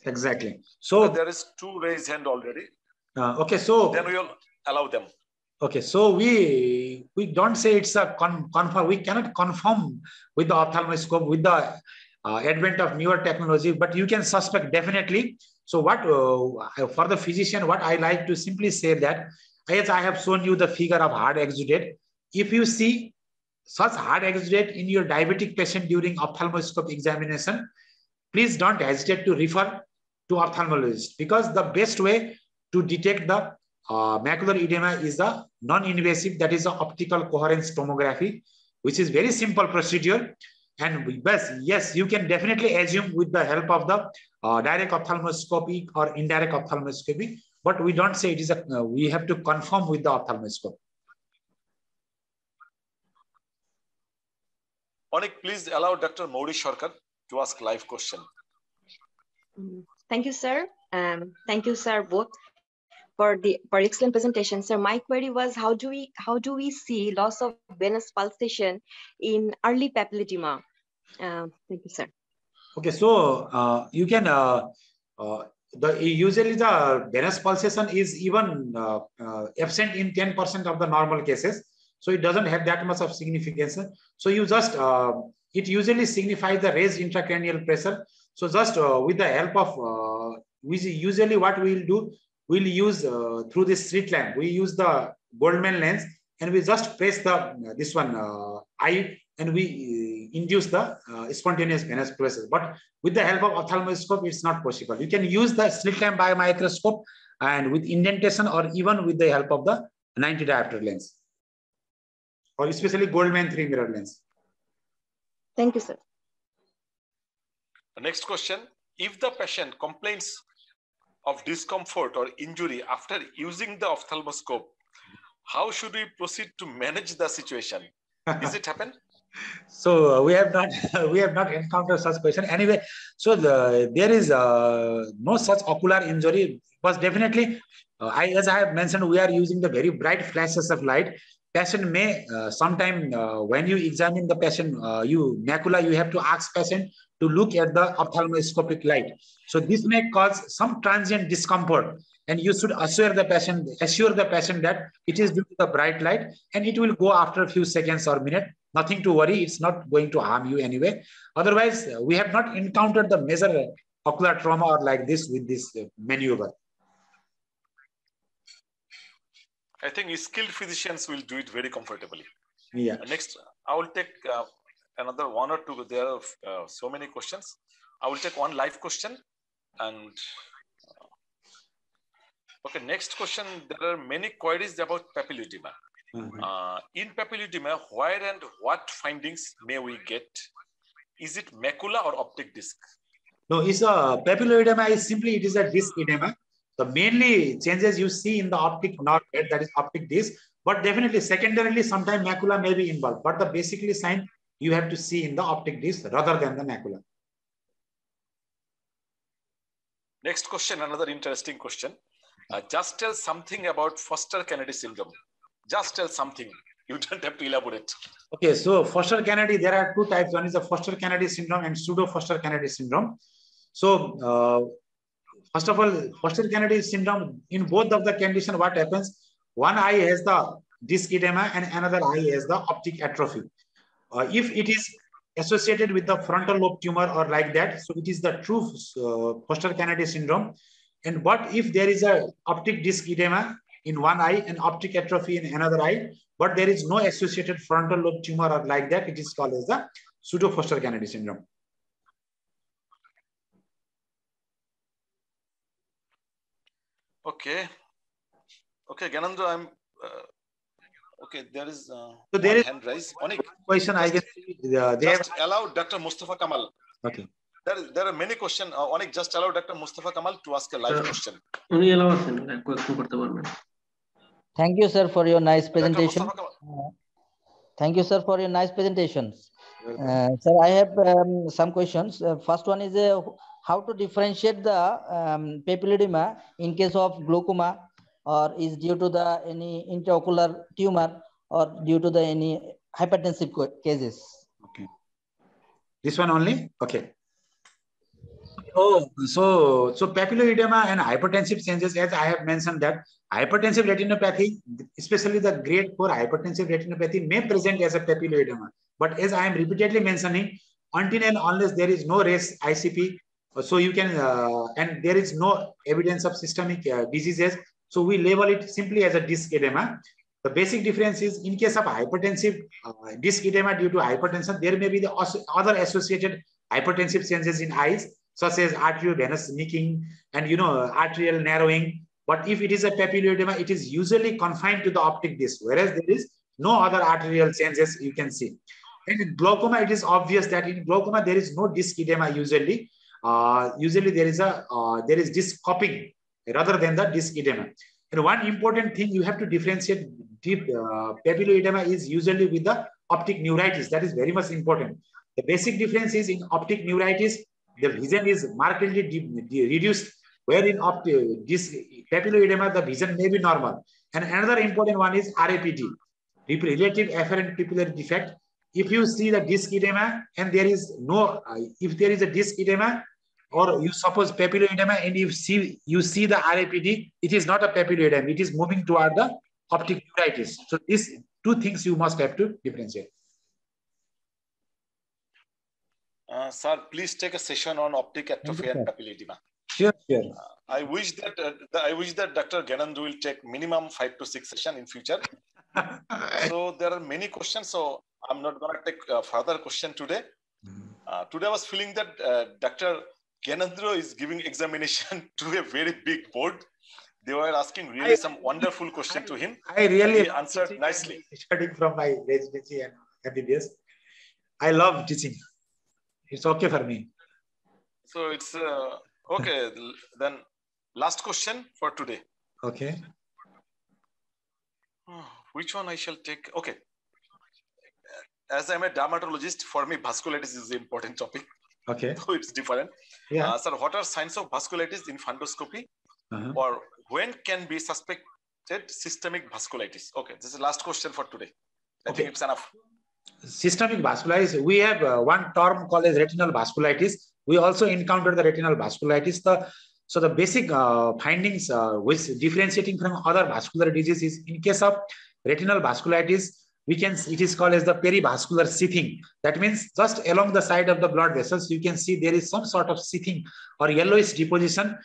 exactly. So So there is two raised hand already. uh, okay, so Then we will allow them. Okay, so we we don't say it's a con confirm. We cannot confirm with the ophthalmoscope with the uh, advent of newer technology, but you can suspect definitely. So what uh, for the physician, what I like to simply say that as I have shown you the figure of hard exudate, if you see such hard exudate in your diabetic patient during ophthalmoscope examination, please don't hesitate to refer to ophthalmologist because the best way to detect the uh, macular edema is the non-invasive, that is a optical coherence tomography, which is very simple procedure. And we- yes, yes, you can definitely assume with the help of the uh, direct ophthalmoscopy or indirect ophthalmoscopy, but we don't say it is a, uh, we have to confirm with the ophthalmoscope. Onik, please allow Dr. Mauri Sharkar to ask live question. Mm, Thank you, sir. Um, thank you, sir, both for the for excellent presentation. Sir, my query was how do we how do we see loss of venous pulsation in early papilledema? Um, thank you, sir. Okay, so uh, you can uh, uh, the usually the venous pulsation is even uh, uh, absent in 10% of the normal cases. So it doesn't have that much of significance. So you just uh, it usually signifies the raised intracranial pressure. So just uh, with the help of uh, we usually what we will do, we'll use uh, through this slit lamp. We use the Goldmann lens and we just press the this one uh, eye and we uh, induce the uh, spontaneous venous process. But with the help of ophthalmoscope, it's not possible. You can use the slit lamp biomicroscope and with indentation or even with the help of the 90 diopter lens or especially Goldmann three mirror lens. Thank you, sir. The next question, if the patient complains of discomfort or injury after using the ophthalmoscope, how should we proceed to manage the situation? Is it happen? so uh, we have not we have not encountered such question anyway so the there is uh, no such ocular injury but definitely uh, I, as i have mentioned we are using the very bright flashes of light patient may uh, sometime uh, when you examine the patient uh, you macula you have to ask patient to look at the ophthalmoscopic light. So this may cause some transient discomfort and you should assure the patient assure the patient that it is due to the bright light and it will go after a few seconds or minute. Nothing to worry it's not going to harm you anyway. Otherwise we have not encountered the major ocular trauma or like this with this uh, maneuver. I think skilled physicians will do it very comfortably. yeah. Next, I will take uh, another one or two. There are uh, so many questions. I will take one live question and uh, okay. Next question. There are many queries about papilledema. Mhm. Uh, in papilledema, where and what findings may we get? Is it macula or optic disc? no it's a papilloedema is simply it is a disc edema the mainly changes you see in the optic nerve head, that is optic disc but definitely secondarily sometimes macula may be involved but the basically sign you have to see in the optic disc rather than the macula Next question, another interesting question. Uh, just tell something about Foster Kennedy syndrome. Just tell something. You don't have to elaborate. Okay, so Foster Kennedy, there are two types. One is the Foster Kennedy syndrome and pseudo Foster Kennedy syndrome. So, uh, first of all, Foster Kennedy syndrome, in both of the condition, what happens? One eye has the disc edema and another eye has the optic atrophy. Uh, if it is associated with the frontal lobe tumor or like that, so it is the true uh, Foster-Kennedy syndrome. And what if there is a optic disc edema in one eye and optic atrophy in another eye, but there is no associated frontal lobe tumor or like that, it is called as the pseudo Foster-Kennedy syndrome. Okay. Okay, Gyanendra, I'm uh, okay, there is. Uh, So there one is hand raise. Onik, question I guess uh, they have just allow Dr. Mustafa Kamal. okay. There, is, there are many questions. Uh, Onik, just allow Dr. Mustafa Kamal to ask a live Sure. question. উনি allow আছেন question করতে পারবেন Thank you, sir, for your nice Dr. presentation. Mustafa Kamal. Uh, Thank you, sir, for your nice presentation. Uh, Sir, I have um, some questions. Uh, First one is uh, how to differentiate the um, papilledema in case of glaucoma or is due to the any intraocular tumor or due to the any hypertensive cases? Okay. This one only? Okay. Oh, so so papilloedema and hypertensive changes, as I have mentioned that hypertensive retinopathy, especially the grade 4 hypertensive retinopathy may present as a papilloedema. But as I am repeatedly mentioning, until and unless there is no race ICP, so you can, uh, and there is no evidence of systemic uh, diseases, so we label it simply as a disc edema. The basic difference is in case of hypertensive uh, disc edema due to hypertension, there may be the other associated hypertensive changes in eyes, such as arteriovenous nicking and you know arterial narrowing. But if it is a papilloedema, it is usually confined to the optic disc, whereas there is no other arterial changes you can see. And in glaucoma, it is obvious that in glaucoma there is no disc edema usually. Uh, usually there is a uh, there is disc cupping rather than the disc edema. And one important thing you have to differentiate deep uh, papilloedema is usually with the optic neuritis. That is very much important. The basic difference is in optic neuritis, the vision is markedly reduced, where in this papilloedema, the vision may be normal. And another important one is RAPD, relative afferent pupillary defect. If you see the disc edema and there is no, uh, if there is a disc edema, or you suppose papilloedema and you see you see the RAPD, it is not a papilloedema, it is moving toward the optic neuritis. So these two things you must have to differentiate. Uh, sir, please take a session on optic atrophy and sir. papilledema. Sure, sure. I wish that uh, the- I wish that Dr. Gyanendra will take minimum five to six session in future. so there are many questions. So I'm not going to take uh, further question today. Uh, today I was feeling that uh, Dr. Gyanendra is giving examination to a very big board. They were asking really I- some wonderful question to him. I really He answered nicely. Studying from my residency and MBBS. I love teaching. It's okay for me. So it's uh, okay. Then last question for today. Okay. Which one I shall take? Okay. As I'm a dermatologist, for me, vasculitis is the important topic. Okay. So it's different. Yeah. Uh, sir, what are signs of vasculitis in fundoscopy? Uh-huh. Or when can be suspected systemic vasculitis? Okay, this is the last question for today. I Okay. think it's enough. Systemic vasculitis. We have uh, one term called as retinal vasculitis. We also encounter the retinal vasculitis. The so the basic uh, findings uh, which differentiating from other vascular diseases in case of retinal vasculitis, we can see it is called as the perivascular sheathing. That means just along the side of the blood vessels, you can see there is some sort of sheathing or yellowish deposition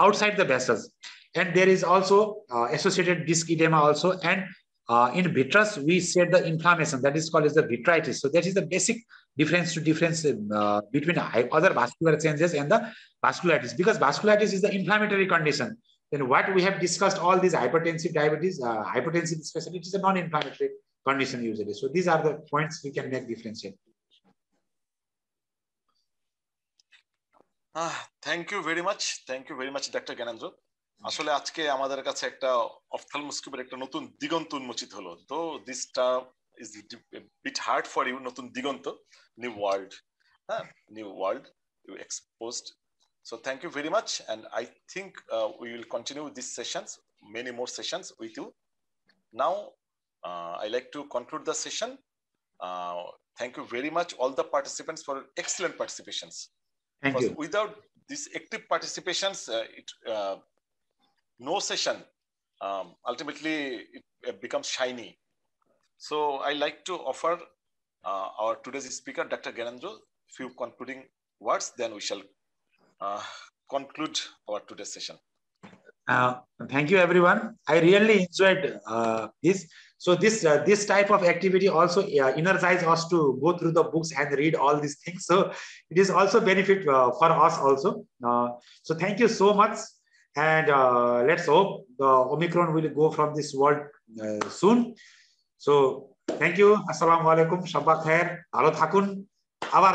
outside the vessels. And there is also uh, associated disc edema also. And uh, in vitreous, we said the inflammation that is called as the vitritis. So that is the basic difference to difference uh, between other vascular changes and the vasculitis because vasculitis is the inflammatory condition. Then what we have discussed all these hypertensive diabetes, uh, hypertensive especially, it is a non-inflammatory condition usually. So these are the points we can make differentiate. Ah, thank you very much thank you very much doctor Gyanendra আসলে আজকে আমাদের কাছে একটা অফথালমোস্কোপের একটা নতুন দিগন্ত উন্মোচিত হলো তো দিসটা is bit hard for you নতুন দিগন্ত নিউ ওয়ার্ল্ড হ্যাঁ new world you exposed So thank you very much. And I think uh, we will continue these sessions, many more sessions with you. Now, uh, I like to conclude the session. Uh, thank you very much, all the participants for excellent participations. Thank Because you. without these active participations, uh, it, uh, no session um, ultimately it, uh, becomes shiny. So I like to offer uh, our today's speaker, Dr. Gyanendra, few concluding words. Then we shall uh, conclude our today's session. Uh, thank you, everyone. I really enjoyed uh, this. So this uh, this type of activity also uh, energizes us to go through the books and read all these things. So it is also benefit uh, for us also. Uh, so thank you so much, and uh, let's hope the Omicron will go from this world soon. So thank you. Assalamu alaikum. Shabbat khair. Hello, থাকুন আবার